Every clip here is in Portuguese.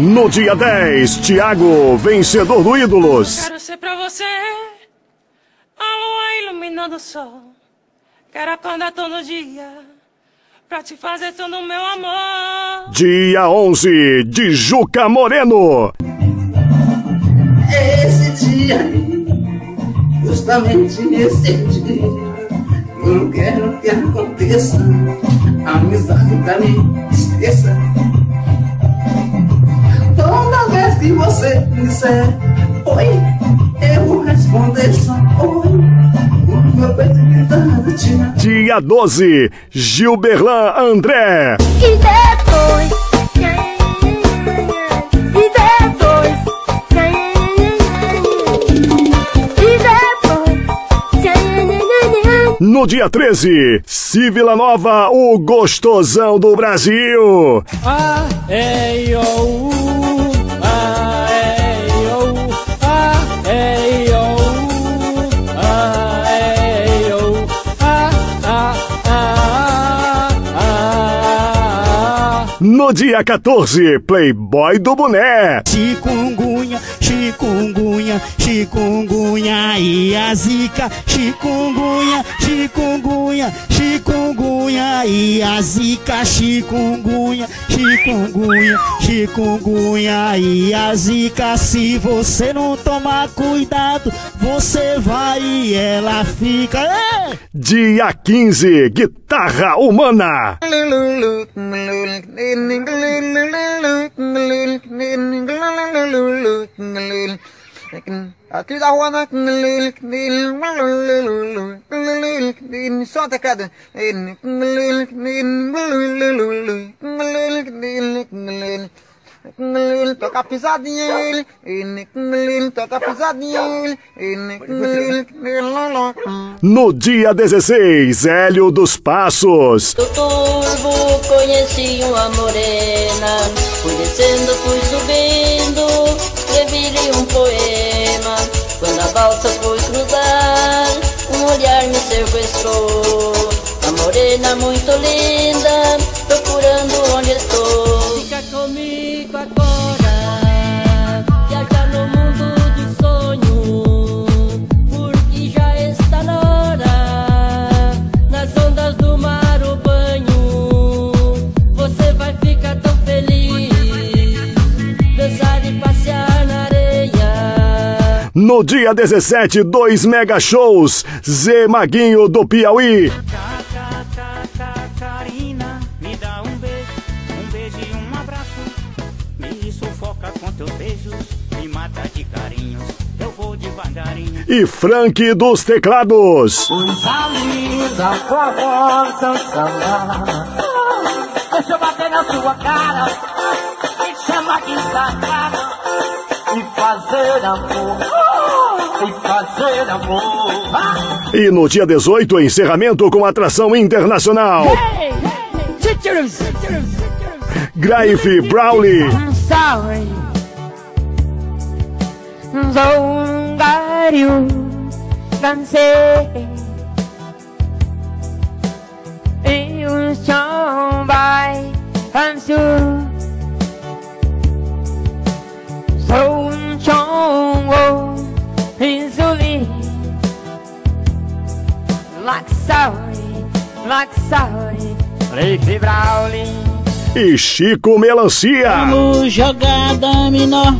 No dia 10, Thiago, vencedor do Ídolos. Quero ser pra você a lua iluminando o sol. Quero acordar todo dia pra te fazer todo meu amor. Dia 11, de Juca Moreno. Esse dia, justamente esse dia, eu não quero que aconteça. A amizade pra mim esqueça. Você disser oi, eu vou responder só oi. O meu peito gritando. Dia 12, Gilberlan André. E depois. E depois. E depois. No dia 13, Si Vila Nova, o gostosão do Brasil. Ah, ei, oh, uh, ah, No dia 14, Playboy do Boné. Chikungunya, chikungunya, chikungunya e a zika. Chikungunya, chikungunya, chikungunya e a zika. Chikungunya, chikungunya, chikungunya e a zika. Se você não tomar cuidado, você vai e ela fica. Ei! Dia 15, Guitarra Humana. Aqui da rua na só a toca pisadinha ele toca pisadinha ele No dia 16, Hélio dos Passos. Do turbo conheci uma morena. Fui descendo, fui subindo Escrevi-lhe um poema. Quando a balsa foi cruzar Um olhar me sequestrou A morena muito linda Procurando onde estou. Fica comigo agora, No dia 17, dois mega shows. Zé Maguinho do Piauí. Catarina, me dá um beijo, um beijo e um abraço. Me sufoca com teus beijos, me mata de carinhos. Eu vou devagarinho. E Frank dos Teclados. Os amigos da sua voz são samba Deixa eu bater na sua cara Me chama de sacada E fazer amor E no dia 18, encerramento com atração internacional. Graif Brawley. I'm sorry. Zongario cansei Sorry, like sorry Leif E Chico Melancia. Vamos jogar dominó.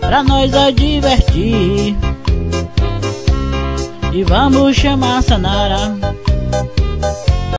Pra nós a divertir. E vamos chamar Sanara